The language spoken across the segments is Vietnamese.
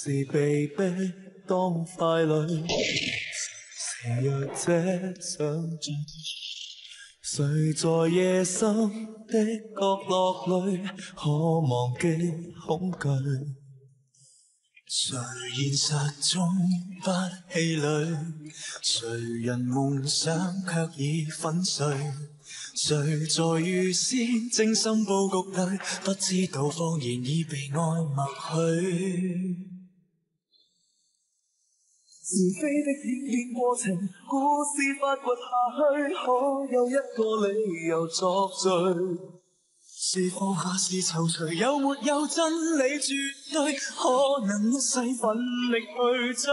是被逼當傀儡，成若這想像。誰在夜深的角落裏，可忘記恐懼？誰現實中不氣餒？誰人夢想卻已粉碎？誰在預先精心佈局裏，不知道谎言已被愛默許？是非的演變過程，故事發掘下去，可有一個理由作罪？是放下是躊躇，有没有真理絕對？可能一世奮力去追，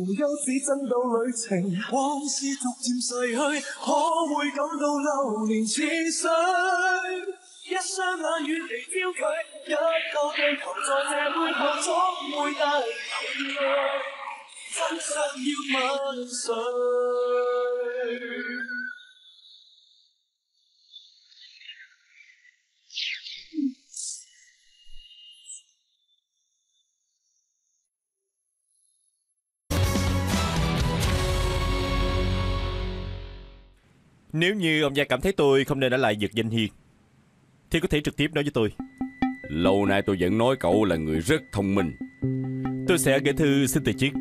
無休止真到旅程，往事逐渐逝去，可會感到流年似水？一雙眼遠離焦距，一個鏡頭在這背後總會帶淚。vẫn khắc như mơ rơi Nếu như ông gia cảm thấy tôi không nên đã lại giật danh hiền Thì có thể trực tiếp nói với tôi. Lâu nay tôi vẫn nói cậu là người rất thông minh. Tôi sẽ gửi thư xin từ chức.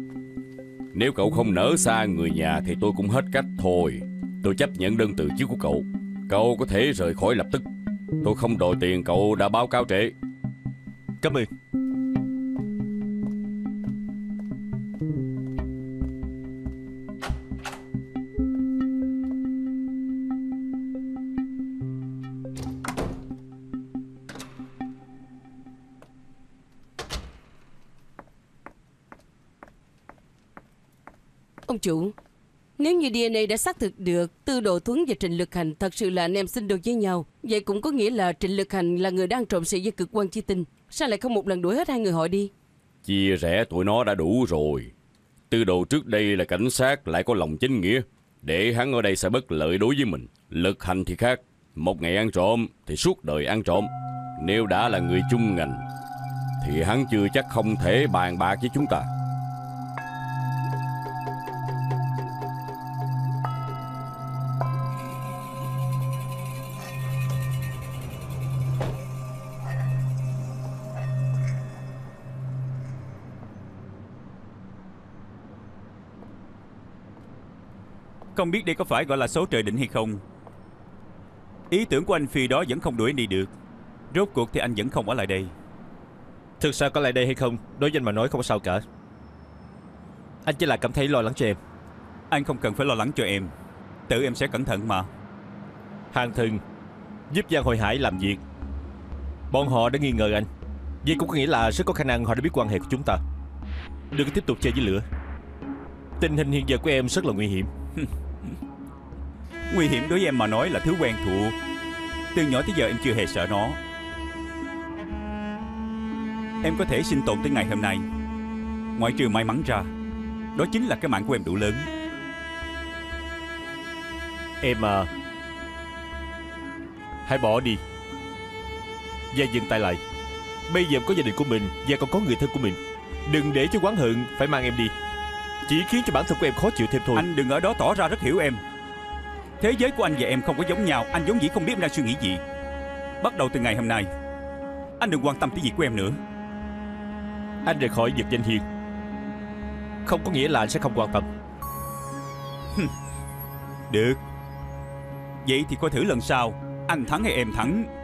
Nếu cậu không nỡ xa người nhà Thì tôi cũng hết cách thôi. Tôi chấp nhận đơn từ chức của cậu. Cậu có thể rời khỏi lập tức. Tôi không đòi tiền cậu đã báo cáo trễ. Cảm ơn. Chủ, nếu như DNA đã xác thực được Tư Đồ Thuấn và Trịnh Lực Hành thật sự là anh em sinh đôi với nhau, vậy cũng có nghĩa là Trịnh Lực Hành là người đang trộm sợi dây cực quan chi tinh. Sao lại không một lần đuổi hết hai người họ đi? Chia rẽ tụi nó đã đủ rồi. Tư Độ trước đây là cảnh sát Lại có lòng chính nghĩa. Để hắn ở đây sẽ bất lợi đối với mình. Lực hành thì khác. Một ngày ăn trộm thì suốt đời ăn trộm. Nếu đã là người chung ngành Thì hắn chưa chắc không thể bàn bạc với chúng ta. Không biết đây có phải gọi là số trời định hay không? Ý tưởng của anh Phi đó vẫn không đuổi anh đi được. Rốt cuộc thì anh vẫn không ở lại đây. Thực ra có lại đây hay không Đối với anh mà nói không sao cả. Anh chỉ là cảm thấy lo lắng cho em. Anh không cần phải lo lắng cho em. Tự em sẽ cẩn thận mà. Hàng thần Giúp Giang Hội Hải làm việc. Bọn họ đã nghi ngờ anh. Vậy cũng có nghĩa là rất có khả năng họ đã biết quan hệ của chúng ta. Đừng có tiếp tục chơi với lửa. Tình hình hiện giờ của em rất là nguy hiểm Nguy hiểm đối với em mà nói là thứ quen thuộc. Từ nhỏ tới giờ em chưa hề sợ nó. Em có thể sinh tồn tới ngày hôm nay. Ngoại trừ may mắn ra, Đó chính là cái mạng của em đủ lớn. Em à Hãy bỏ đi. Và dừng tay lại. Bây giờ em có gia đình của mình Và còn có người thân của mình. Đừng để cho quán hận, phải mang em đi. Chỉ khiến cho bản thân của em khó chịu thêm thôi. Anh đừng ở đó tỏ ra rất hiểu em. Thế giới của anh và em không có giống nhau Anh giống dĩ không biết em đang suy nghĩ gì. Bắt đầu từ ngày hôm nay Anh đừng quan tâm tới việc của em nữa. Anh rời khỏi giật danh hiền Không có nghĩa là anh sẽ không quan tâm. Được. Vậy thì coi thử lần sau Anh thắng hay em thắng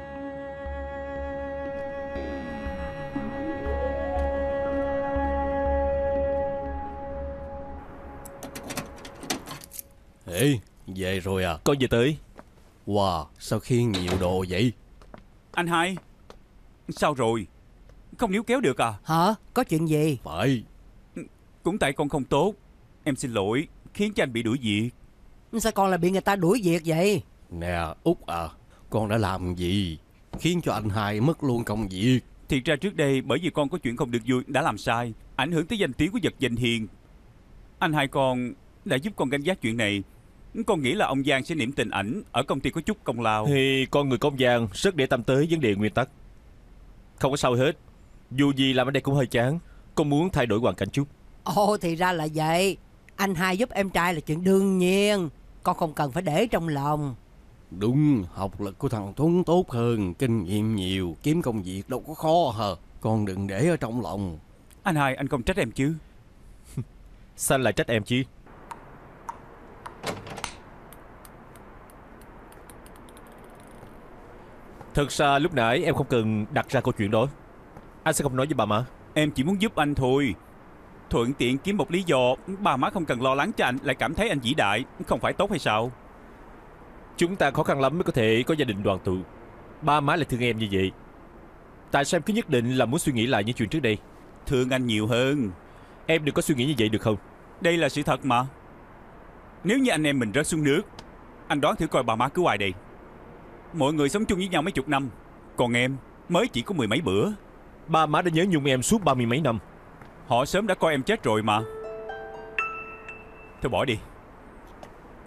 Ê, về rồi à? Con về tới Wow, sao khiêng nhiều đồ vậy? Anh hai Sao rồi Không níu kéo được à Hả? Có chuyện gì? Phải, Cũng tại con không tốt Em xin lỗi Khiến cho anh bị đuổi việc Sao con lại bị người ta đuổi việc vậy? nè, Út à, con đã làm gì? Khiến cho anh hai mất luôn công việc. Thiệt ra trước đây bởi vì con có chuyện không được vui đã làm sai Ảnh hưởng tới danh tiếng của vật danh hiền Anh hai con đã giúp con gánh vác chuyện này Con nghĩ là ông Giang sẽ niệm tình ảnh Ở công ty có chút công lao. Thì con người công giang rất để tâm tới vấn đề nguyên tắc. Không có sao hết. Dù gì làm ở đây cũng hơi chán. Con muốn thay đổi hoàn cảnh chút. Ồ thì ra là vậy. Anh hai giúp em trai là chuyện đương nhiên. Con không cần phải để trong lòng. Đúng, học lực của thằng Tuấn tốt hơn, kinh nghiệm nhiều, kiếm công việc đâu có khó hờ. Con đừng để ở trong lòng. Anh hai, anh không trách em chứ? Sao lại trách em chứ Thật ra lúc nãy em không cần đặt ra câu chuyện đó Anh sẽ không nói với bà má Em chỉ muốn giúp anh thôi. Thuận tiện kiếm một lý do, bà má không cần lo lắng cho anh, lại cảm thấy anh vĩ đại, không phải tốt hay sao? Chúng ta khó khăn lắm mới có thể có gia đình đoàn tụ Ba má lại thương em như vậy Tại sao em cứ nhất định là muốn suy nghĩ lại những chuyện trước đây Thương anh nhiều hơn. Em đừng có suy nghĩ như vậy được không Đây là sự thật mà. Nếu như anh em mình rớt xuống nước, anh đoán thử coi bà má cứu ai đây. Mọi người sống chung với nhau mấy chục năm, còn em mới chỉ có mười mấy bữa. Ba má đã nhớ nhung em suốt ba mươi mấy năm Họ sớm đã coi em chết rồi mà. Thôi bỏ đi.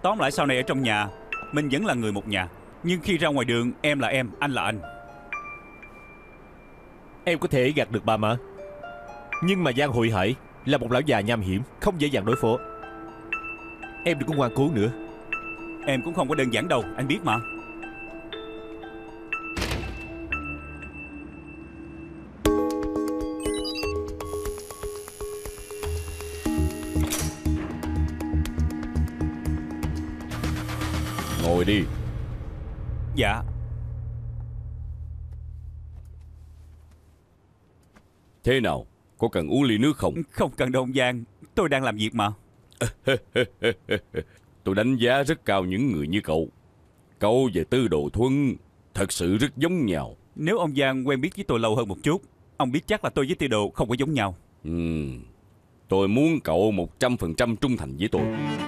Tóm lại sau này ở trong nhà, mình vẫn là người một nhà. Nhưng khi ra ngoài đường, em là em, anh là anh. Em có thể gạt được ba má Nhưng mà Giang Hội Hải Là một lão già nham hiểm Không dễ dàng đối phó Em đừng có ngoan cố nữa Em cũng không có đơn giản đâu, anh biết mà. Ngồi đi. Dạ, Thế nào? Có cần uống ly nước không? Không cần đâu ông Giang. Tôi đang làm việc mà. Tôi đánh giá rất cao những người như cậu. Cậu và Tư Đồ Thuân Thật sự rất giống nhau. Nếu ông Giang quen biết với tôi lâu hơn một chút, ông biết chắc là tôi với Tiêu Đồ không có giống nhau. Ừm, Tôi muốn cậu 100% trung thành với tôi.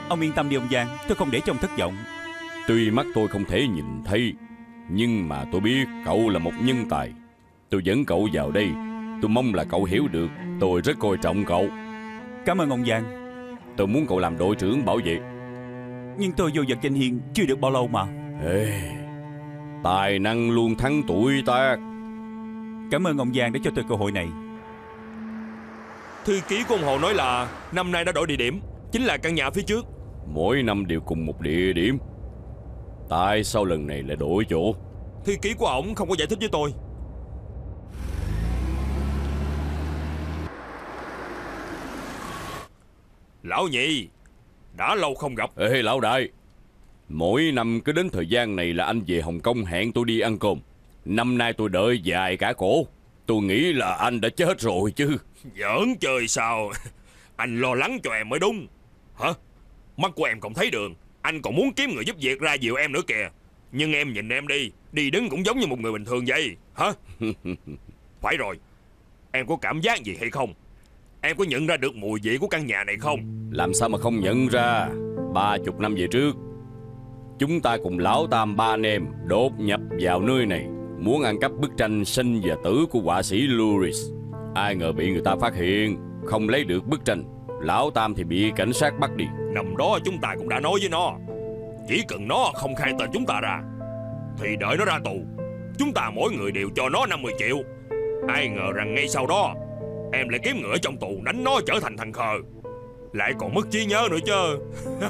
Ông yên tâm đi ông Giang, tôi không để cho ông thất vọng. Tuy mắt tôi không thể nhìn thấy Nhưng mà tôi biết cậu là một nhân tài Tôi dẫn cậu vào đây Tôi mong là cậu hiểu được Tôi rất coi trọng cậu Cảm ơn ông Giang. Tôi muốn cậu làm đội trưởng bảo vệ Nhưng tôi vô vật danh hiền chưa được bao lâu mà. Ê, Tài năng luôn thắng tuổi tác Cảm ơn ông Giang đã cho tôi cơ hội này. Thư ký của ông Hồ nói là năm nay đã đổi địa điểm, chính là căn nhà phía trước. Mỗi năm đều cùng một địa điểm Tại sao lần này lại đổi chỗ Thư ký của ổng không có giải thích với tôi. Lão nhị, đã lâu không gặp. Ê lão đại Mỗi năm cứ đến thời gian này là anh về Hồng Kông hẹn tôi đi ăn cơm Năm nay tôi đợi dài cả cổ Tôi nghĩ là anh đã chết rồi chứ Giỡn chơi sao? Anh lo lắng cho em mới đúng. Hả? Mắt của em còn thấy đường. Anh còn muốn kiếm người giúp việc ra dịu em nữa kìa. Nhưng em nhìn em đi, đi đứng cũng giống như một người bình thường vậy. Hả? Phải rồi. Em có cảm giác gì hay không? Em có nhận ra được mùi vị của căn nhà này không? Làm sao mà không nhận ra Ba chục năm về trước Chúng ta cùng lão tam ba anh em Đột nhập vào nơi này Muốn ăn cắp bức tranh sinh và tử của họa sĩ Luris Ai ngờ bị người ta phát hiện Không lấy được bức tranh Lão tam thì bị cảnh sát bắt đi. Năm đó chúng ta cũng đã nói với nó Chỉ cần nó không khai tên chúng ta ra Thì đợi nó ra tù Chúng ta mỗi người đều cho nó 50 triệu. Ai ngờ rằng ngay sau đó Em lại kiếm ở trong tù đánh nó trở thành thằng khờ. Lại còn mất trí nhớ nữa chứ.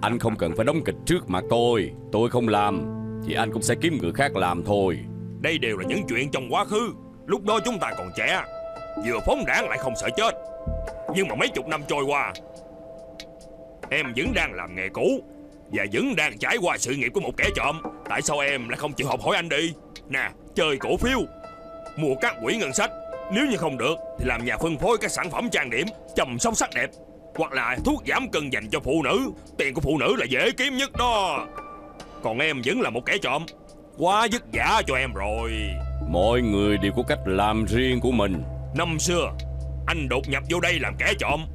Anh không cần phải đóng kịch trước mặt tôi. Tôi không làm Thì anh cũng sẽ kiếm người khác làm thôi. Đây đều là những chuyện trong quá khứ. Lúc đó chúng ta còn trẻ Vừa phóng đảng lại không sợ chết Nhưng mà mấy chục năm trôi qua Em vẫn đang làm nghề cũ Và vẫn đang trải qua sự nghiệp của một kẻ trộm. Tại sao em lại không chịu học hỏi anh đi? Nè chơi cổ phiếu Mua các quỹ ngân sách. Nếu như không được Thì làm nhà phân phối các sản phẩm trang điểm Chăm sóc sắc đẹp Hoặc là thuốc giảm cân dành cho phụ nữ. Tiền của phụ nữ là dễ kiếm nhất đó. Còn em vẫn là một kẻ trộm Quá vất vả cho em rồi. Mọi người đều có cách làm riêng của mình. Năm xưa Anh đột nhập vô đây làm kẻ trộm.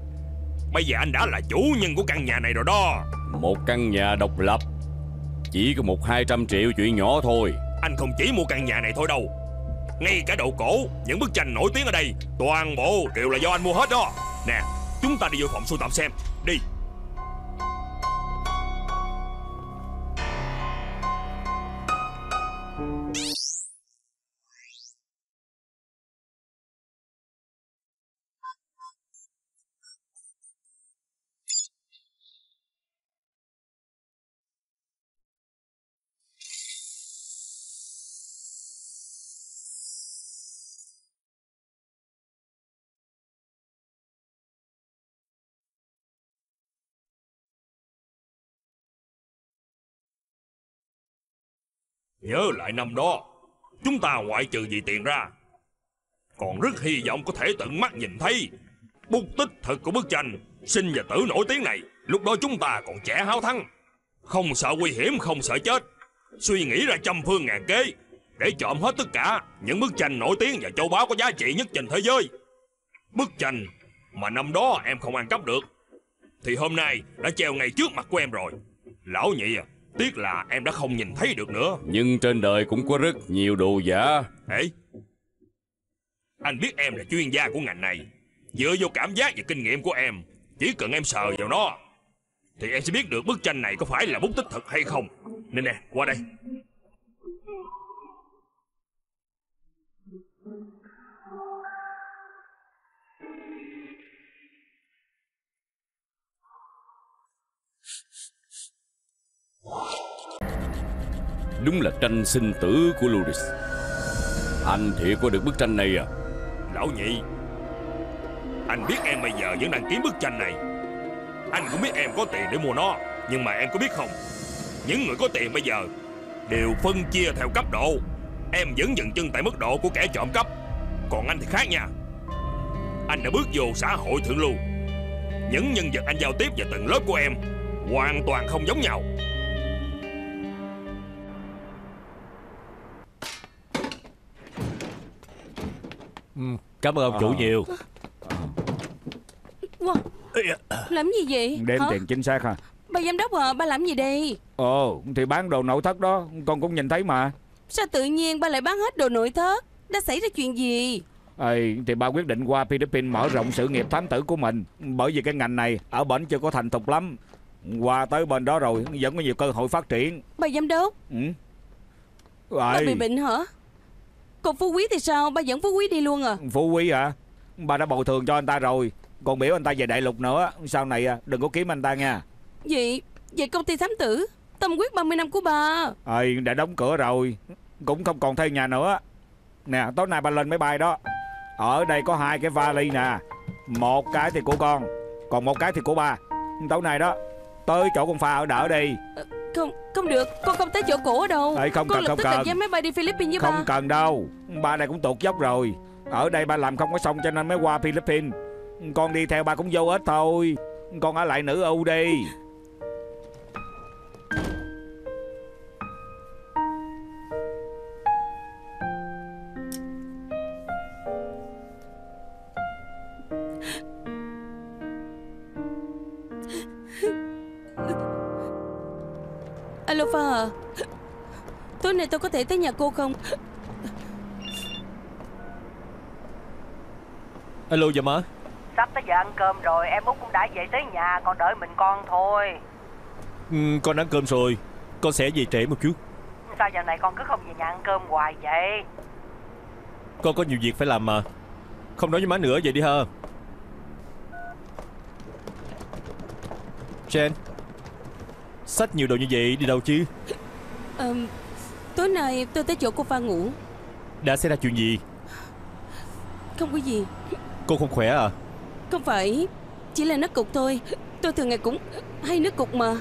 Bây giờ anh đã là chủ nhân của căn nhà này rồi đó. Một căn nhà độc lập Chỉ có một hai trăm triệu chuyện nhỏ thôi. Anh không chỉ mua căn nhà này thôi đâu. Ngay cả đồ cổ Những bức tranh nổi tiếng ở đây Toàn bộ đều là do anh mua hết đó. Nè Chúng ta đi vô phòng sưu tập xem. Đi Nhớ lại năm đó, Chúng ta ngoại trừ gì tiền ra. Còn rất hy vọng có thể tận mắt nhìn thấy, Bút tích thật của bức tranh Sinh và tử nổi tiếng này. Lúc đó chúng ta còn trẻ háo thắng, Không sợ nguy hiểm, không sợ chết. Suy nghĩ ra trăm phương ngàn kế Để trộm hết tất cả Những bức tranh nổi tiếng và châu báu có giá trị nhất trên thế giới. Bức tranh Mà năm đó em không ăn cắp được, Thì hôm nay đã treo ngay trước mặt của em rồi. Lão nhị à Tiếc là em đã không nhìn thấy được nữa. Nhưng trên đời cũng có rất nhiều đồ giả. Ê Anh biết em là chuyên gia của ngành này. Dựa vô cảm giác và kinh nghiệm của em Chỉ cần em sờ vào nó Thì em sẽ biết được bức tranh này có phải là bút tích thật hay không. Nên nè, qua đây Đúng là tranh sinh tử của Luris Anh thiệt có được bức tranh này à? Lão nhị, Anh biết em bây giờ vẫn đang kiếm bức tranh này. Anh cũng biết em có tiền để mua nó, Nhưng mà em có biết không? Những người có tiền bây giờ Đều phân chia theo cấp độ. Em vẫn dừng chân tại mức độ của kẻ trộm cắp. Còn anh thì khác nha. Anh đã bước vô xã hội thượng lưu. Những nhân vật anh giao tiếp và tầng lớp của em Hoàn toàn không giống nhau. Cảm ơn ông chủ nhiều Wow, làm gì vậy? Đếm Hả? tiền chính xác ha Bà giám đốc à, ba làm gì đây? Ồ thì bán đồ nội thất đó Con cũng nhìn thấy mà Sao tự nhiên ba lại bán hết đồ nội thất? Đã xảy ra chuyện gì? Ê, thì ba quyết định qua Philippines mở rộng sự nghiệp thám tử của mình Bởi vì cái ngành này ở bển chưa có thành thục lắm Qua tới bên đó rồi vẫn có nhiều cơ hội phát triển Bà giám đốc, ừ. ba Ê, bị bệnh hả? Còn Phú Quý thì sao? Ba dẫn Phú Quý đi luôn à? Phú Quý hả? Ba đã bồi thường cho anh ta rồi. Còn biểu anh ta về đại lục nữa. Sau này à, đừng có kiếm anh ta nha. Vậy, vậy công ty thám tử Tâm quyết 30 năm của ba. Ê, đã đóng cửa rồi. Cũng không còn thuê nhà nữa. Nè tối nay ba lên máy bay đó. Ở đây có hai cái vali nè. Một cái thì của con Còn một cái thì của ba. Tối nay đó Tới chỗ con pha ở đỡ đi Không, không được. Con không tới chỗ cổ ở đâu. Ê, không Con cần, lập không tức cần. đặt vé máy bay đi Philippines với Không ba. cần đâu. Ba này cũng tuột dốc rồi. Ở đây ba làm không có xong cho nên mới qua Philippines. Con đi theo ba cũng vô ích thôi. Con ở lại nữ Âu đi Alo Pha à Tối nay tôi có thể tới nhà cô không? Alo dạ má. Sắp tới giờ ăn cơm rồi Em Út cũng đã về tới nhà Còn đợi mình con thôi. Ừ, Con ăn cơm rồi. Con sẽ về trễ một chút. Sao giờ này con cứ không về nhà ăn cơm hoài vậy? Con có nhiều việc phải làm mà. Không nói với má nữa vậy đi ha. Jen Xách nhiều đồ như vậy đi đâu chứ? Ờm, Tối nay tôi tới chỗ cô Pha ngủ. Đã xảy ra chuyện gì? Không có gì. Cô không khỏe à? Không phải Chỉ là nước cục thôi. Tôi thường ngày cũng hay nước cục mà.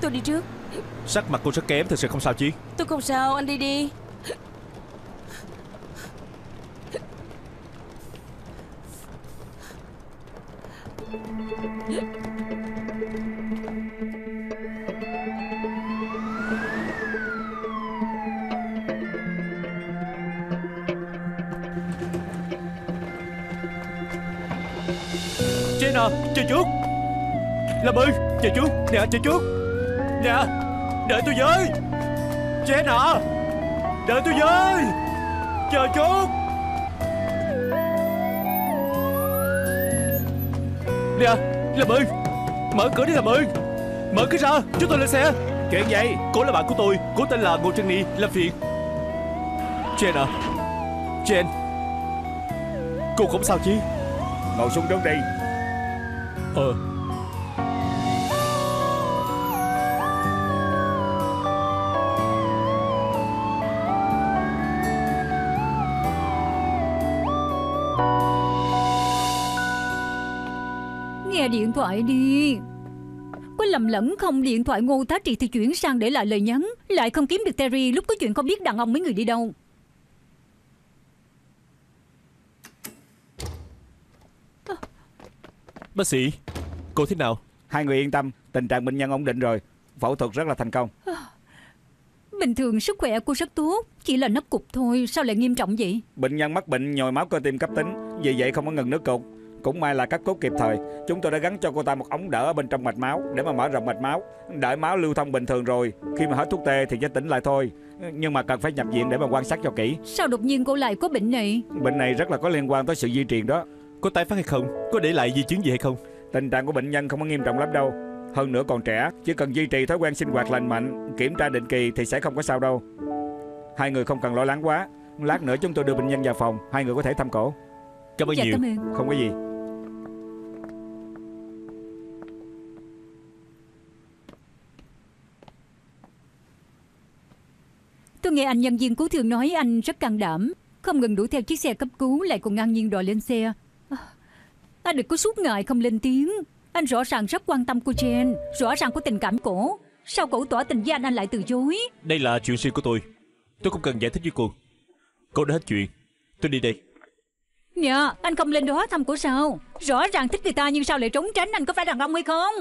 Tôi đi trước. Sắc mặt cô rất kém Thực sự không sao chứ? Tôi không sao anh đi đi Làm ơn Chờ chút. Nè chờ chút. Nè Đợi tôi với. Jen à Đợi tôi với. Chờ chút. Nè Làm ơn Mở cửa đi làm ơn Mở cửa ra Chúng tôi lên xe. Chuyện gì? Cô là bạn của tôi Cô tên là Ngô Trân Ni Làm phiền. Jen à Jen Cô không sao chứ? Ngồi xuống trước đi. Ờ điện thoại đi. Có lầm lẫn không? Điện thoại ngô tá trị thì chuyển sang để lại lời nhắn. Lại không kiếm được Terry. Lúc có chuyện không biết đàn ông mấy người đi đâu. Bác sĩ Cô thế nào? Hai người yên tâm. Tình trạng bệnh nhân ổn định rồi. Phẫu thuật rất là thành công. Bình thường sức khỏe cô rất tốt. Chỉ là nấc cục thôi. Sao lại nghiêm trọng vậy? Bệnh nhân mắc bệnh nhồi máu cơ tim cấp tính. Vì vậy không có ngừng nước cục cũng may là cấp cứu kịp thời. Chúng tôi đã gắn cho cô ta một ống đỡ ở bên trong mạch máu Để mà mở rộng mạch máu. Đợi máu lưu thông bình thường rồi Khi mà hết thuốc tê thì sẽ tỉnh lại thôi. Nhưng mà cần phải nhập viện để mà quan sát cho kỹ. Sao đột nhiên cô lại có bệnh này? Bệnh này rất là có liên quan tới sự di truyền đó. Có tái phát hay không? Có để lại di chứng gì hay không? Tình trạng của bệnh nhân không có nghiêm trọng lắm đâu. Hơn nữa còn trẻ Chỉ cần duy trì thói quen sinh hoạt lành mạnh Kiểm tra định kỳ thì sẽ không có sao đâu. Hai người không cần lo lắng quá. Lát nữa chúng tôi đưa bệnh nhân vào phòng Hai người có thể thăm cổ. Cảm ơn dạ, nhiều. cảm ơn. Không có gì nghe anh nhân viên cứu thương nói anh rất can đảm. Không ngừng đuổi theo chiếc xe cấp cứu Lại còn ngang nhiên đòi lên xe. À, Anh đừng có suốt ngày không lên tiếng. Anh rõ ràng rất quan tâm cô Jen Rõ ràng có tình cảm cổ. Sao cổ tỏ tình với anh anh lại từ chối? Đây là chuyện riêng của tôi. Tôi không cần giải thích với cô. Cô đã hết chuyện. Tôi đi đây. Dạ anh không lên đó thăm cổ sao? Rõ ràng thích người ta nhưng sao lại trốn tránh Anh có phải đàn ông hay không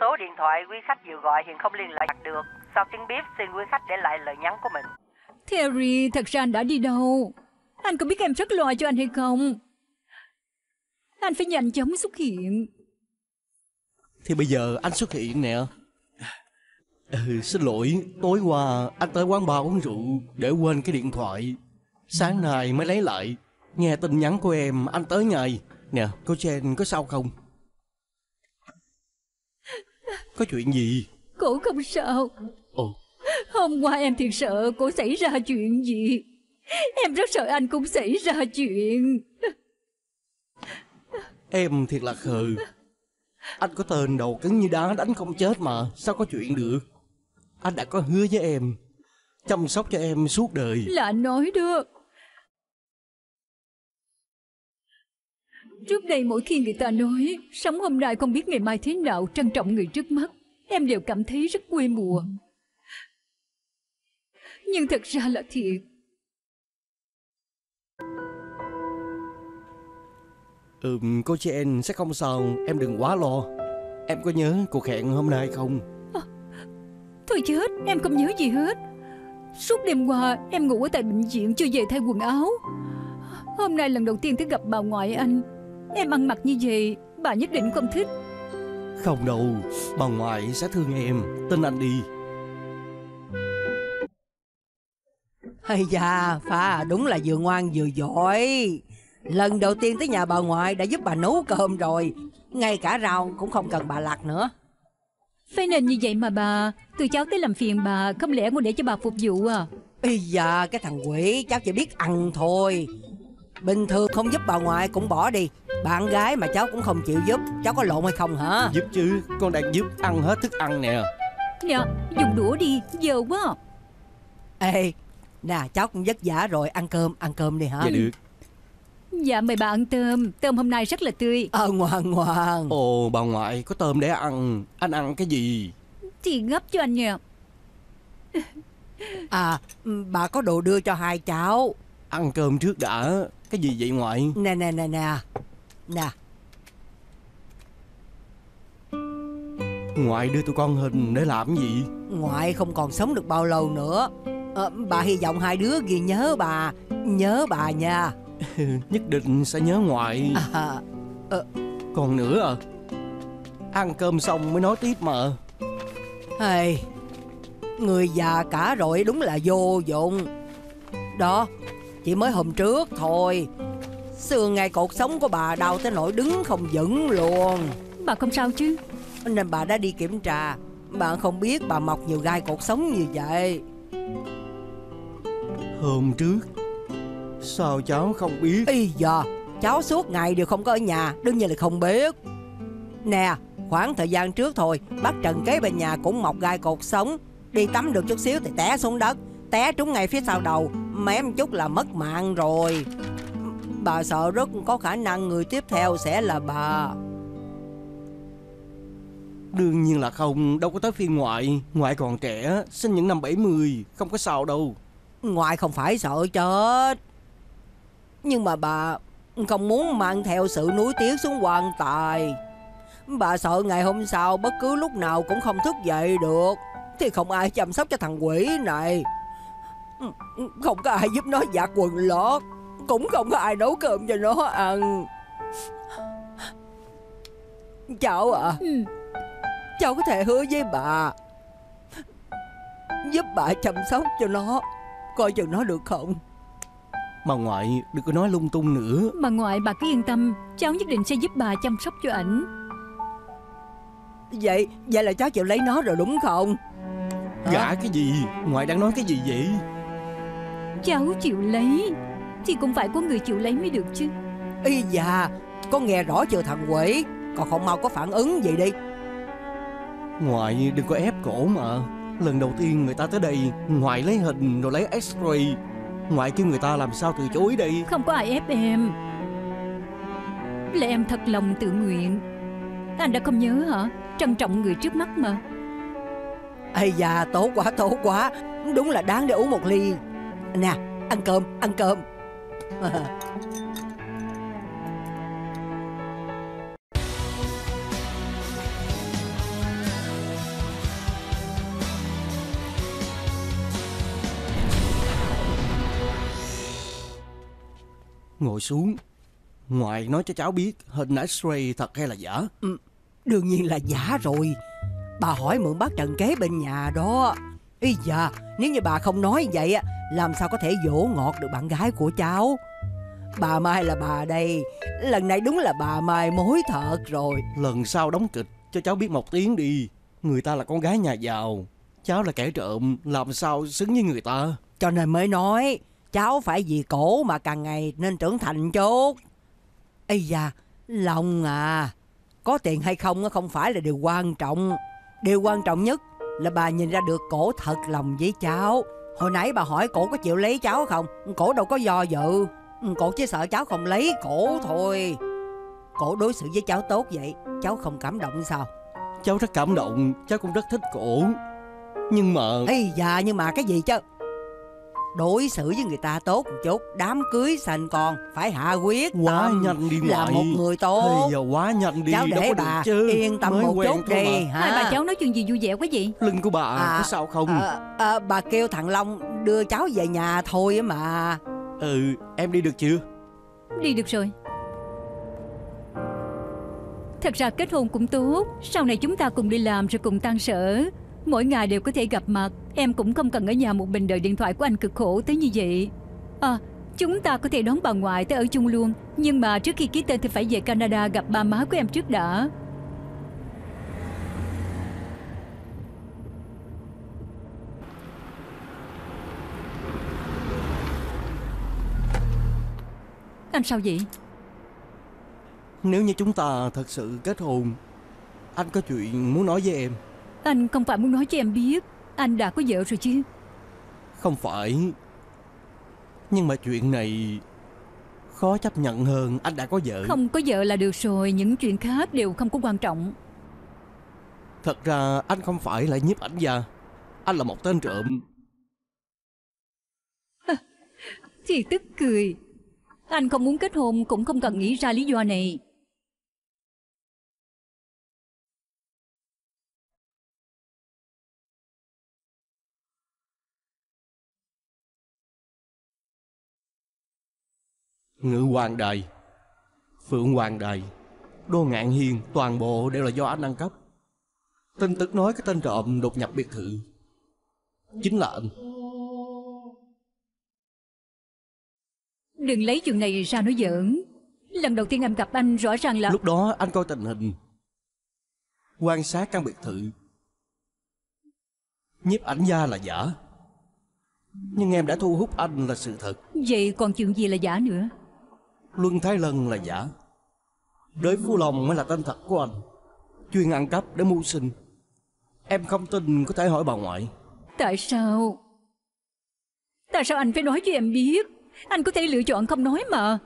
Số điện thoại quý khách vừa gọi hiện không liên lạc được. Sau tiếng bíp xin quý khách để lại lời nhắn của mình. Terry thật ra anh đã đi đâu? Anh có biết em rất lo cho anh hay không? Anh phải nhanh chóng xuất hiện. Thì bây giờ anh xuất hiện nè. Ừ, Xin lỗi. Tối qua anh tới quán bar uống rượu Để quên cái điện thoại. Sáng nay mới lấy lại. Nghe tin nhắn của em anh tới ngay. Nè cô Jen có sao không Có chuyện gì? Cổ không sao. Ồ. Hôm qua em thiệt sợ cổ xảy ra chuyện gì. Em rất sợ anh cũng xảy ra chuyện. Em thiệt là khờ. Anh có tên đầu cứng như đá đánh không chết mà Sao có chuyện được? Anh đã có hứa với em Chăm sóc cho em suốt đời. Là nói đó Trước đây mỗi khi người ta nói Sống hôm nay không biết ngày mai thế nào Trân trọng người trước mắt Em đều cảm thấy rất quê mùa. Nhưng thật ra là thiệt. Ừm cô Jen sẽ không sao Em đừng quá lo. Em có nhớ cuộc hẹn hôm nay không? Thôi chết em không nhớ gì hết. Suốt đêm qua em ngủ ở tại bệnh viện Chưa về thay quần áo. Hôm nay lần đầu tiên tới gặp bà ngoại anh Em ăn mặc như vậy Bà nhất định không thích Không đâu Bà ngoại sẽ thương em Tin anh đi Hay da, Pha đúng là vừa ngoan vừa giỏi. Lần đầu tiên tới nhà bà ngoại đã giúp bà nấu cơm rồi. Ngay cả rau cũng không cần bà lặt nữa. Phải nên như vậy mà bà Từ cháu tới làm phiền bà Không lẽ muốn để cho bà phục vụ à Ây da, cái thằng quỷ cháu chỉ biết ăn thôi. Bình thường không giúp bà ngoại cũng bỏ đi. Bạn gái mà cháu cũng không chịu giúp. Cháu có lộn hay không hả? Giúp chứ Con đang giúp ăn hết thức ăn nè Dạ dùng đũa đi Giờ quá Ê, nè cháu cũng vất vả rồi. Ăn cơm, ăn cơm đi hả? Dạ được Dạ mời bà ăn tôm Tôm hôm nay rất là tươi Ờ ngoan ngoan. Ồ bà ngoại có tôm để ăn Anh ăn cái gì Thì gấp cho anh nha À, bà có đồ đưa cho hai cháu. Ăn cơm trước đã Cái gì vậy ngoại Nè nè nè nè. Nè, Ngoại đưa tụi con hình để làm gì ngoại không còn sống được bao lâu nữa. Ờ, bà hy vọng hai đứa ghi nhớ bà. Nhớ bà nha. Nhất định sẽ nhớ ngoại À, Còn nữa à Ăn cơm xong mới nói tiếp mà Hey, người già cả rồi đúng là vô dụng. Đó, chỉ mới hôm trước thôi. Xưa ngày cột sống của bà đau tới nỗi đứng không vững luôn. Bà không sao chứ Nên bà đã đi kiểm tra. Bạn không biết bà mọc nhiều gai cột sống như vậy. Hôm trước Sao cháu không biết Ý giờ, cháu suốt ngày đều không có ở nhà, đương nhiên là không biết. Nè, khoảng thời gian trước thôi, bác Trần kế bên nhà cũng mọc gai cột sống. Đi tắm được chút xíu thì té xuống đất. Té trúng ngay phía sau đầu Mém chút là mất mạng rồi. Bà sợ rất có khả năng người tiếp theo sẽ là bà. Đương nhiên là không, đâu có tới phiên ngoại. Ngoại còn trẻ, sinh những năm 70 Không có sao đâu. Ngoại không phải sợ chết. Nhưng mà bà không muốn mang theo sự nuối tiếc xuống quan tài. Bà sợ ngày hôm sau bất cứ lúc nào cũng không thức dậy được. Thì không ai chăm sóc cho thằng quỷ này Không có ai giúp nó giặt quần lót. Cũng không có ai nấu cơm cho nó ăn. Cháu à Ừ. Cháu có thể hứa với bà Giúp bà chăm sóc cho nó Coi chừng nó được không? Bà ngoại đừng có nói lung tung nữa. Bà ngoại bà cứ yên tâm. Cháu nhất định sẽ giúp bà chăm sóc cho ảnh. Vậy Vậy là cháu chịu lấy nó rồi đúng không? Gã cái gì, ngoại đang nói cái gì vậy Cháu chịu lấy. Thì cũng phải có người chịu lấy mới được chứ. Y da Có nghe rõ chưa thằng quỷ Còn không mau có phản ứng gì đi. Ngoại đừng có ép cổ mà. Lần đầu tiên người ta tới đây Ngoại lấy hình rồi lấy x-ray. Ngoại kêu người ta làm sao từ chối đây? Không có ai ép em. Là em thật lòng tự nguyện. Anh đã không nhớ hả? Trân trọng người trước mắt mà. Ây da tốt quá tốt quá. Đúng là đáng để uống một ly Nè ăn cơm ăn cơm. Ngồi xuống Ngoại nói cho cháu biết hình x-ray thật hay là giả. Đương nhiên là giả rồi. Bà hỏi mượn bác trần kế bên nhà đó Ý da Nếu như bà không nói vậy á Làm sao có thể dỗ ngọt được bạn gái của cháu? Bà Mai là bà đây Lần này đúng là bà Mai mối thật rồi. Lần sau đóng kịch cho cháu biết một tiếng đi Người ta là con gái nhà giàu Cháu là kẻ trộm Làm sao xứng với người ta? Cho nên mới nói Cháu phải vì cổ mà càng ngày nên trưởng thành chút. Ây da Lòng à Có tiền hay không á không phải là điều quan trọng. Điều quan trọng nhất Là bà nhìn ra được cổ thật lòng với cháu. Hồi nãy bà hỏi cổ có chịu lấy cháu không? Cổ đâu có do dự. Cổ chỉ sợ cháu không lấy cổ thôi. Cổ đối xử với cháu tốt vậy Cháu không cảm động sao? Cháu rất cảm động Cháu cũng rất thích cổ. Nhưng mà Ây da nhưng mà cái gì chứ Đối xử với người ta tốt một chút Đám cưới sanh con Phải hạ quyết. Quá tâm nhanh đi Là ngoại. một người tốt. Bây giờ quá nhanh đi Cháu đâu để có bà chứ. yên tâm Mới một chút đi mà. Hai hả? bà cháu nói chuyện gì vui vẻ quá vậy? Lưng của bà À, có sao không? à, à, Bà kêu thằng Long đưa cháu về nhà thôi á mà. Ừ em đi được chưa? Đi được rồi. Thật ra kết hôn cũng tốt Sau này chúng ta cùng đi làm rồi cùng tan sở Mỗi ngày đều có thể gặp mặt. Em cũng không cần ở nhà một mình đợi điện thoại của anh cực khổ tới như vậy. À Chúng ta có thể đón bà ngoại tới ở chung luôn. Nhưng mà trước khi ký tên thì phải về Canada gặp ba má của em trước đã. Anh sao vậy? Nếu như chúng ta thật sự kết hôn, Anh có chuyện muốn nói với em. Anh không phải muốn nói cho em biết Anh đã có vợ rồi chứ. Không phải. Nhưng mà chuyện này Khó chấp nhận hơn Anh đã có vợ. Không có vợ là được rồi Những chuyện khác đều không có quan trọng. Thật ra anh không phải là nhiếp ảnh gia. Anh là một tên trộm. Thì tức cười. Anh không muốn kết hôn Cũng không cần nghĩ ra lý do này Ngự hoàng đài Phượng hoàng đài Đô ngạn hiên Toàn bộ đều là do anh ăn cắp Tin tức nói cái tên trộm đột nhập biệt thự Chính là anh. Đừng lấy chuyện này ra nói giỡn. Lần đầu tiên em gặp anh rõ ràng là Lúc đó anh coi tình hình Quan sát căn biệt thự. Nhiếp ảnh gia là giả Nhưng em đã thu hút anh là sự thật. Vậy còn chuyện gì là giả nữa Luân Thái Lân là giả. Đới Phú Long mới là tên thật của anh. Chuyên ăn cắp để mưu sinh. Em không tin có thể hỏi bà ngoại. Tại sao? Tại sao anh phải nói cho em biết? Anh có thể lựa chọn không nói mà.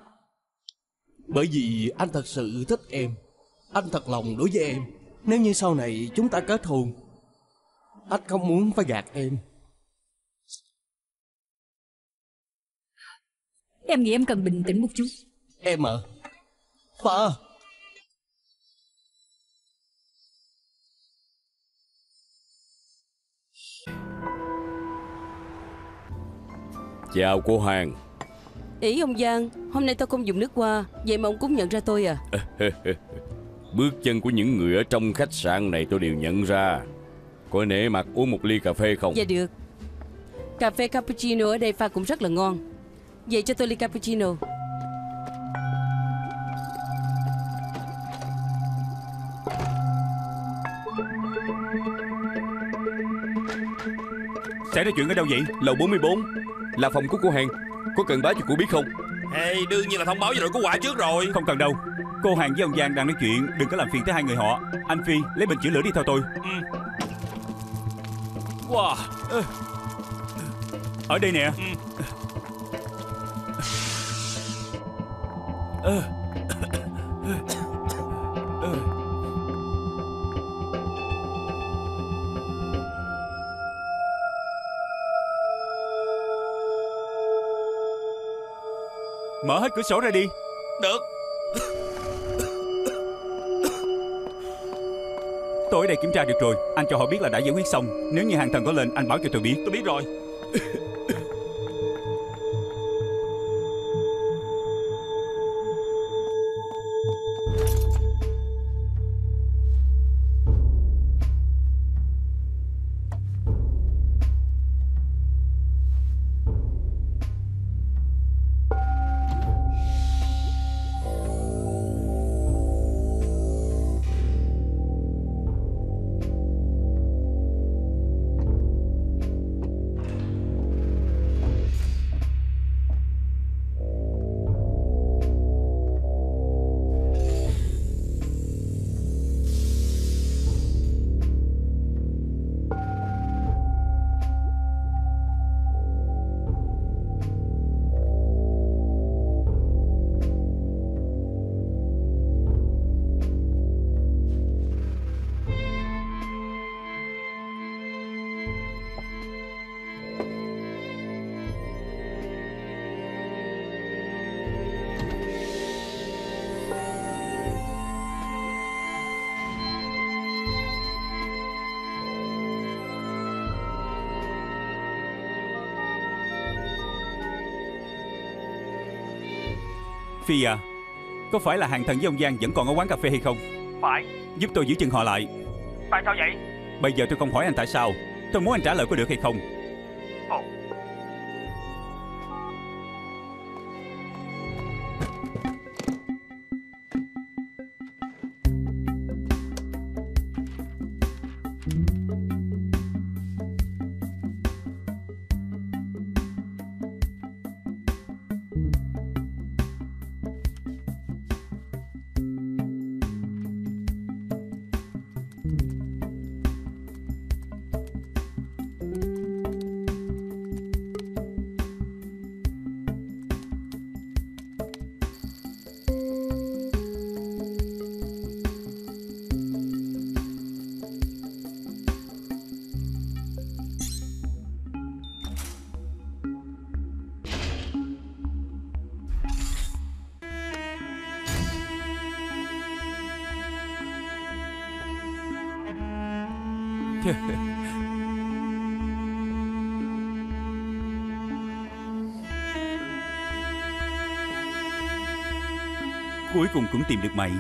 Bởi vì anh thật sự thích em. Anh thật lòng đối với em. Nếu như sau này chúng ta kết hôn Anh không muốn phải gạt em. Em nghĩ em cần bình tĩnh một chút Em à Pha Chào cô Hàng Ý ông Giang Hôm nay tôi không dùng nước hoa Vậy mà ông cũng nhận ra tôi à? Bước chân của những người ở trong khách sạn này tôi đều nhận ra. Có nể mặt uống một ly cà phê không? Dạ được. Cà phê cappuccino ở đây pha cũng rất là ngon. Vậy cho tôi ly cappuccino Xảy ra chuyện ở đâu vậy? Lầu 44 Là phòng của cô Hàng Có cần báo cho cô biết không? Ê, đương nhiên là thông báo với đội cứu hỏa trước rồi. Không cần đâu. Cô Hàng với ông Giang đang nói chuyện. Đừng có làm phiền tới hai người họ. Anh Phi lấy bình chữa lửa đi theo tôi. Wow. Ở đây nè. Mở hết cửa sổ ra đi. Được. Tôi ở đây kiểm tra được rồi. Anh cho họ biết là đã giải quyết xong. Nếu như hàng thần có lên anh báo cho tôi biết. Tôi biết rồi Phi à? Có phải là hàng thần với ông Giang vẫn còn ở quán cà phê hay không? Phải. Giúp tôi giữ chân họ lại. Tại sao vậy? Bây giờ tôi không hỏi anh tại sao. Tôi muốn anh trả lời có được hay không cùng cũng tìm được mày.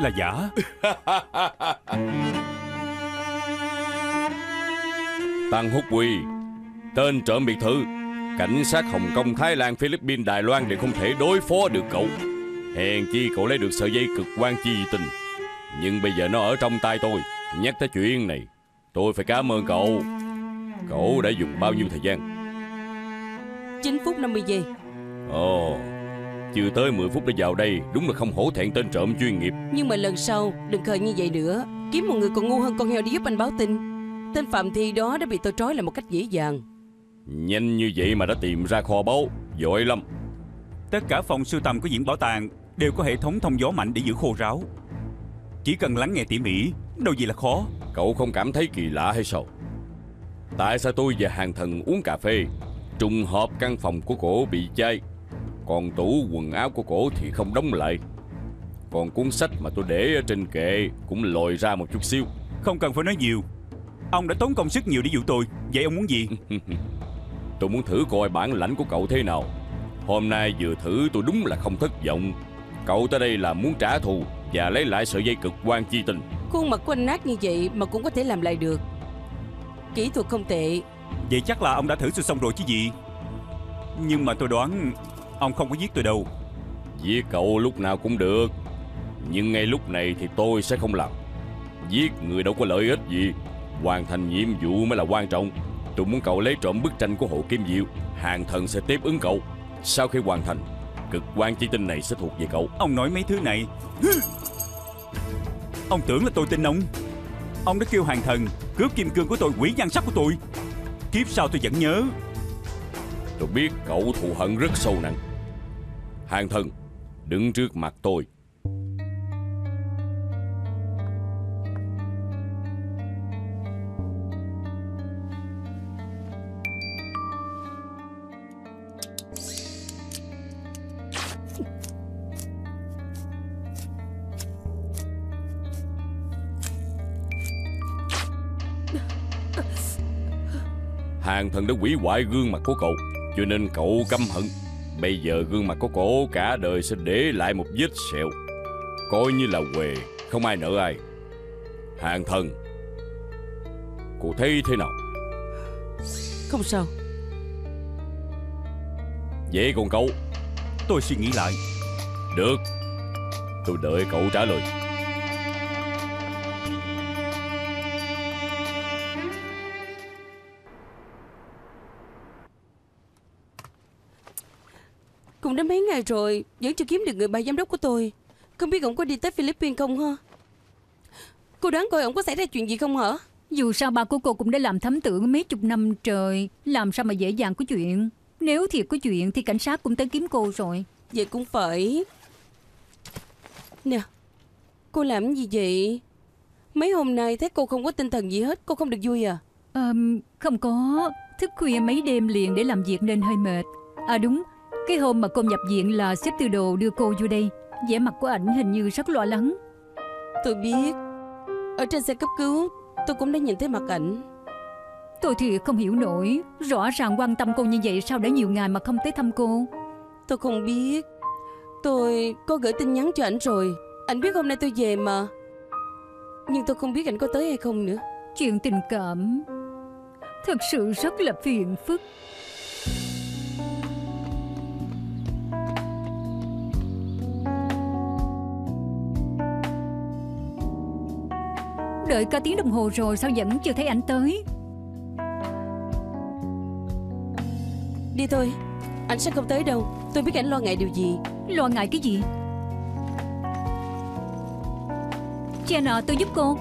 Là giả. Tăng Húc Quy Tên trộm biệt thự. Cảnh sát Hồng Kông, Thái Lan, Philippines, Đài Loan đều không thể đối phó được cậu. Hèn chi cậu lấy được sợi dây cực quan chi tình. Nhưng bây giờ nó ở trong tay tôi. Nhắc tới chuyện này Tôi phải cảm ơn cậu. Cậu đã dùng bao nhiêu thời gian? 9 phút 50 giây. Ồ Chưa tới 10 phút đã vào đây Đúng là không hổ thẹn tên trộm chuyên nghiệp. Nhưng mà lần sau đừng khờ như vậy nữa. Kiếm một người còn ngu hơn con heo đi giúp anh báo tin. Tên Phạm Thi đó đã bị tôi trói lại một cách dễ dàng. Nhanh như vậy mà đã tìm ra kho báu. Giỏi lắm. Tất cả phòng sưu tầm của viện bảo tàng đều có hệ thống thông gió mạnh để giữ khô ráo. Chỉ cần lắng nghe tỉ mỉ, đâu gì là khó. Cậu không cảm thấy kỳ lạ hay sao Tại sao tôi và hàng thần uống cà phê Trùng hợp căn phòng của cổ bị cháy Còn tủ quần áo của cổ thì không đóng lại Còn cuốn sách mà tôi để ở trên kệ Cũng lòi ra một chút xíu Không cần phải nói nhiều. Ông đã tốn công sức nhiều để dụ tôi. Vậy ông muốn gì? Tôi muốn thử coi bản lãnh của cậu thế nào Hôm nay vừa thử tôi đúng là không thất vọng Cậu tới đây là muốn trả thù Và lấy lại sợi dây cực quan chi tình. Khuôn mặt của anh nát như vậy mà cũng có thể làm lại được. Kỹ thuật không tệ. Vậy chắc là ông đã thử xong rồi chứ gì. Nhưng mà tôi đoán ông không có giết tôi đâu. Giết cậu lúc nào cũng được. Nhưng ngay lúc này thì tôi sẽ không làm. Giết người đâu có lợi ích gì. Hoàn thành nhiệm vụ mới là quan trọng. Tôi muốn cậu lấy trộm bức tranh của hộ Kim Diệu. Hàng thần sẽ tiếp ứng cậu. Sau khi hoàn thành Cực quan chi tinh này sẽ thuộc về cậu. Ông nói mấy thứ này. Ông tưởng là tôi tin ông. Ông đã kêu hàng thần cướp kim cương của tôi, quỷ nhan sắc của tôi. Kiếp sau tôi vẫn nhớ. Tôi biết cậu thù hận rất sâu nặng Hàng thần Đứng trước mặt tôi thần đã hủy hoại gương mặt của cậu Cho nên cậu căm hận. Bây giờ gương mặt của cổ cả đời sẽ để lại một vết sẹo Coi như là quề Không ai nợ ai. Hàng thần Cô thấy thế nào? Không sao. Vậy còn cậu Tôi suy nghĩ lại. Được Tôi đợi cậu trả lời Cũng đã mấy ngày rồi Vẫn chưa kiếm được người bà giám đốc của tôi. Không biết ông có đi tới Philippines không ha Cô đoán coi ông có xảy ra chuyện gì không hả? Dù sao ba của cô cũng đã làm thám tử mấy chục năm trời. Làm sao mà dễ dàng có chuyện? Nếu thiệt có chuyện thì cảnh sát cũng tới kiếm cô rồi. Vậy cũng phải. Nè Cô làm gì vậy? Mấy hôm nay thấy cô không có tinh thần gì hết Cô không được vui à? Ờm, Không có. Thức khuya mấy đêm liền để làm việc nên hơi mệt. À đúng Cái hôm mà cô nhập viện là xếp tư đồ đưa cô vô đây. Vẻ mặt của ảnh hình như rất lo lắng. Tôi biết. Ở trên xe cấp cứu Tôi cũng đã nhìn thấy mặt ảnh. Tôi thì không hiểu nổi. Rõ ràng quan tâm cô như vậy Sao đã nhiều ngày mà không tới thăm cô? Tôi không biết. Tôi có gửi tin nhắn cho ảnh rồi. Ảnh biết hôm nay tôi về mà. Nhưng tôi không biết ảnh có tới hay không nữa. Chuyện tình cảm. Thật sự rất là phiền phức Đợi cả tiếng đồng hồ rồi sao vẫn chưa thấy ảnh tới? Đi thôi Ảnh sẽ không tới đâu. Tôi biết ảnh lo ngại điều gì. Lo ngại cái gì? Jenna tôi giúp cô.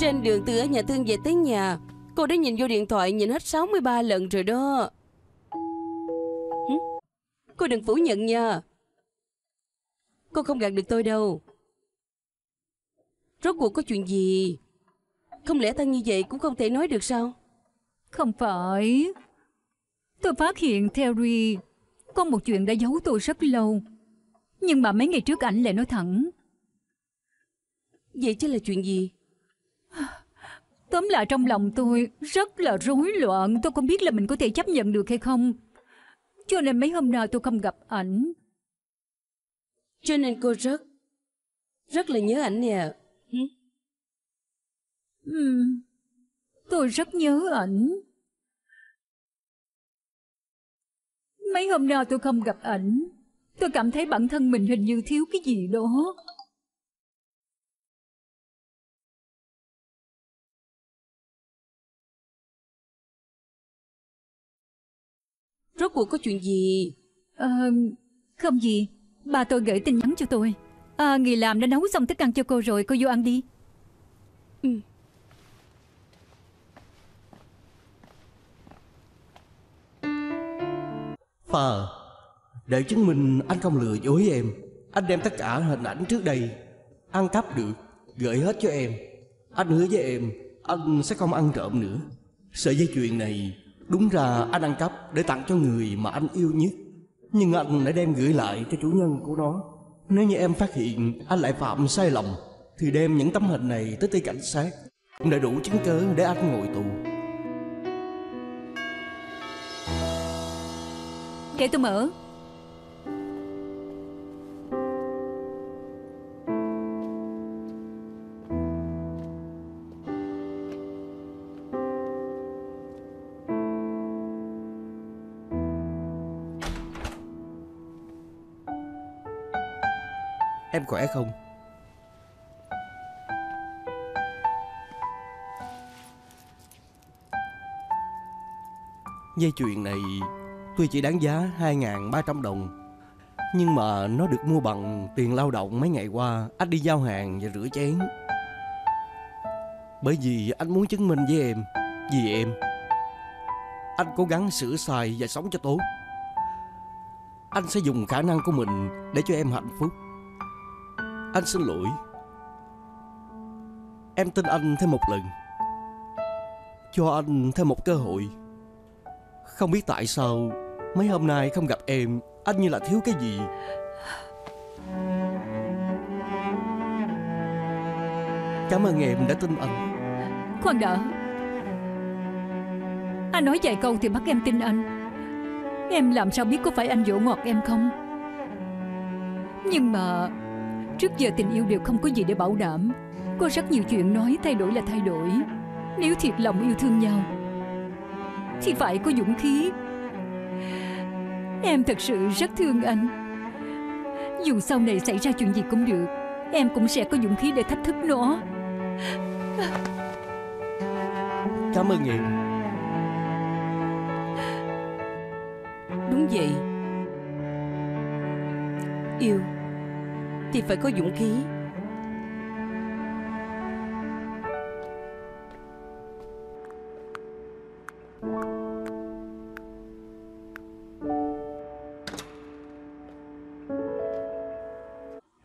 Trên đường từ ở nhà thương về tới nhà Cô đã nhìn vô điện thoại nhìn hết 63 lần rồi đó? Cô đừng phủ nhận nha. Cô không gạt được tôi đâu. Rốt cuộc có chuyện gì? Không lẽ thân như vậy cũng không thể nói được sao? Không phải. Tôi phát hiện Terry Có một chuyện đã giấu tôi rất lâu. Nhưng mà mấy ngày trước ảnh lại nói thẳng. Vậy chứ là chuyện gì? Tóm lại trong lòng tôi rất là rối loạn. Tôi không biết là mình có thể chấp nhận được hay không Cho nên mấy hôm nào tôi không gặp ảnh. Cho nên cô rất Rất là nhớ ảnh nè. Hử? Ừm, Tôi rất nhớ ảnh. Mấy hôm nào tôi không gặp ảnh. Tôi cảm thấy bản thân mình hình như thiếu cái gì đó Rốt cuộc có chuyện gì? Ờ, không gì. Bà tôi gửi tin nhắn cho tôi. À, người làm đã nấu xong thức ăn cho cô rồi, cô vô ăn đi. Ừ. Phờ Để chứng minh anh không lừa dối em Anh đem tất cả hình ảnh trước đây Ăn cắp được Gửi hết cho em Anh hứa với em Anh sẽ không ăn trộm nữa Sợi dây chuyền này Đúng ra anh ăn cắp để tặng cho người mà anh yêu nhất. Nhưng anh đã đem gửi lại cho chủ nhân của nó. Nếu như em phát hiện anh lại phạm sai lầm, Thì đem những tấm hình này tới tay cảnh sát. Cũng đã đủ chứng cớ để anh ngồi tù. Để tôi mở. Em khỏe không? Dây chuyền này tuy chỉ đáng giá 2.300 đồng. Nhưng mà nó được mua bằng tiền lao động mấy ngày qua Anh đi giao hàng và rửa chén. Bởi vì anh muốn chứng minh với em. Vì em. Anh cố gắng sửa sai và sống cho tốt. Anh sẽ dùng khả năng của mình để cho em hạnh phúc. Anh xin lỗi Em tin anh thêm một lần Cho anh thêm một cơ hội Không biết tại sao Mấy hôm nay không gặp em, Anh như là thiếu cái gì Cảm ơn em đã tin anh Khoan đã. Anh nói vài câu thì bắt em tin anh. Em làm sao biết có phải anh dỗ ngọt em không? Nhưng mà trước giờ tình yêu đều không có gì để bảo đảm. Có rất nhiều chuyện nói thay đổi là thay đổi. Nếu thiệt lòng yêu thương nhau thì phải có dũng khí. Em thật sự rất thương anh. Dù sau này xảy ra chuyện gì cũng được, em cũng sẽ có dũng khí để thách thức nó. Cảm ơn em Đúng vậy. Yêu thì phải có dũng khí.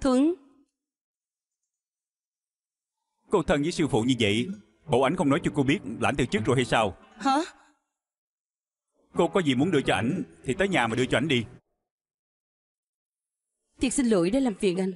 Thuấn, Cô thân với sư phụ như vậy Bộ ảnh không nói cho cô biết là ảnh từ chức rồi hay sao hả? Cô có gì muốn đưa cho ảnh Thì tới nhà mà đưa cho ảnh đi Thiệt xin lỗi đã làm phiền anh.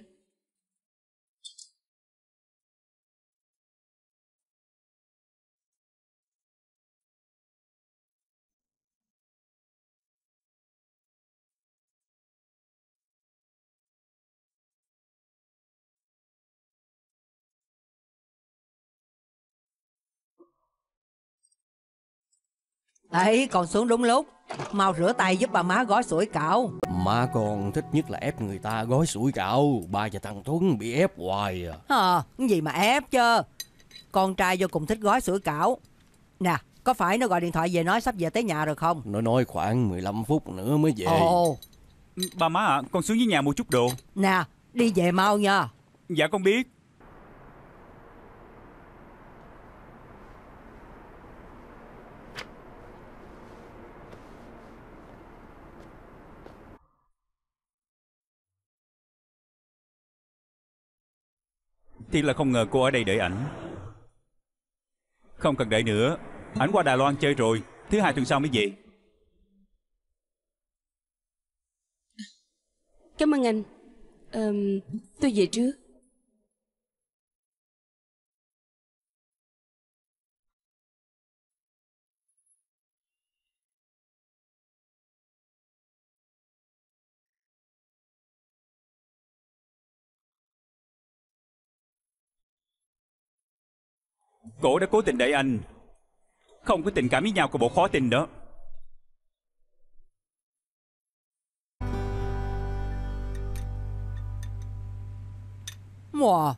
Đấy còn xuống đúng lúc Mau rửa tay giúp bà má gói sủi cảo. Má con thích nhất là ép người ta gói sủi cảo. Ba và thằng Tuấn bị ép hoài à. Ờ cái gì mà ép chứ? Con trai vô cùng thích gói sủi cảo. Nè có phải nó gọi điện thoại về nói sắp về tới nhà rồi không? Nó nói khoảng 15 phút nữa mới về. Ồ. Ba má ạ Con xuống dưới nhà mua chút đồ. Nè đi về mau nha. Dạ con biết Thiệt là không ngờ cô ở đây đợi ảnh Không cần đợi nữa Ảnh qua Đài Loan chơi rồi Thứ hai tuần sau mới về Cảm ơn anh. Ờm, tôi về trước. Cổ đã cố tình đợi anh. Không có tình cảm với nhau của bộ khó tình đó Wow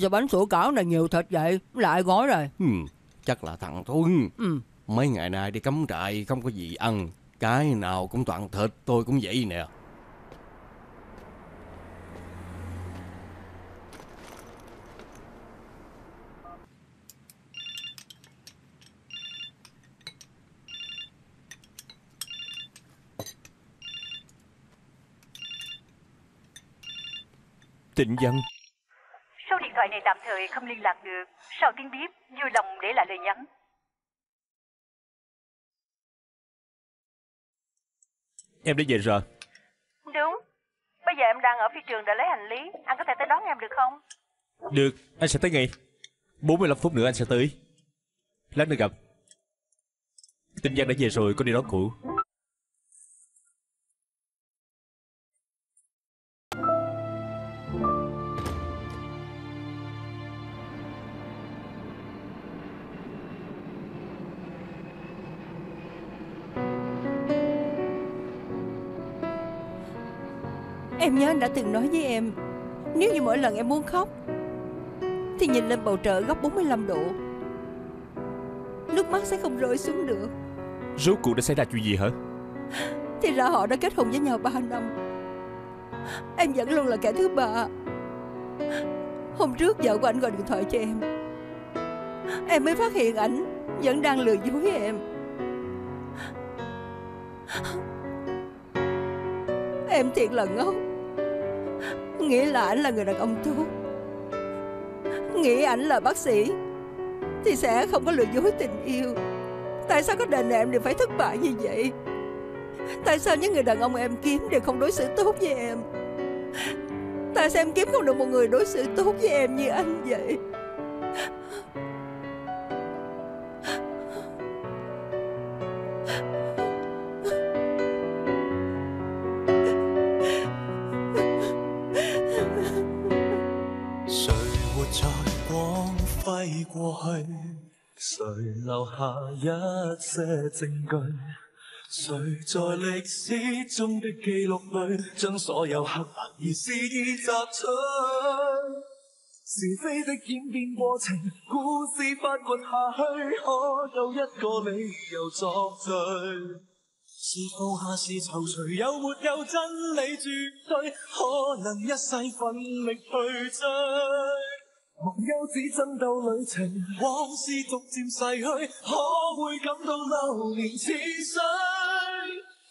Sao bánh sủi cảo này nhiều thịt vậy? Lại gói rồi. Hmm, Chắc là thằng Tuấn. Ừ. Mấy ngày nay đi cắm trại không có gì ăn. Cái nào cũng toàn thịt tôi cũng vậy nè Tịnh văn Số điện thoại này tạm thời không liên lạc được. Sau tiếng bíp, vui lòng để lại lời nhắn. Em đã về rồi Đúng. Bây giờ em đang ở phi trường để lấy hành lý. Anh có thể tới đón em được không? Được anh sẽ tới ngay 45 phút nữa anh sẽ tới Lát nữa gặp Tịnh văn đã về rồi có đi đón cụ Em nhớ anh đã từng nói với em Nếu như mỗi lần em muốn khóc Thì nhìn lên bầu trời góc 45 độ Nước mắt sẽ không rơi xuống được. Rốt cuộc đã xảy ra chuyện gì hả? Thì ra họ đã kết hôn với nhau 3 năm. Em vẫn luôn là kẻ thứ ba. Hôm trước vợ của anh gọi điện thoại cho em. Em mới phát hiện ảnh Vẫn đang lừa dối em. Em thiệt là ngốc Nghĩ là ảnh là người đàn ông tốt Nghĩ ảnh là bác sĩ. Thì sẽ không có lừa dối tình yêu. Tại sao có đời em đều phải thất bại như vậy? Tại sao những người đàn ông em kiếm đều không đối xử tốt với em? Tại sao em kiếm không được một người đối xử tốt với em như anh vậy? 一些證據？誰在歷史中的記錄裏，將所有黑白而肆意摘取？是非的演變過程，故事發掘下去，可有一個理由作序？是放下是踌躇，有沒有真理絕對？可能一世奮力去追。忘憂只爭鬥旅程，往事逐漸逝去，可會感到流年似水？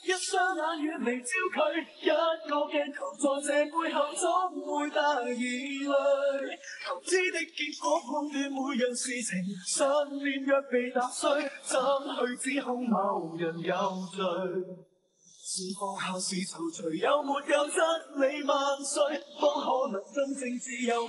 一雙眼遠離焦距，一個鏡頭在這背後總會帶疑慮。求知的結果判斷每樣事情，信念若被踏碎，怎去指控某人有罪？是放下是躊躇，有沒有真理萬歲？方可能真正自由？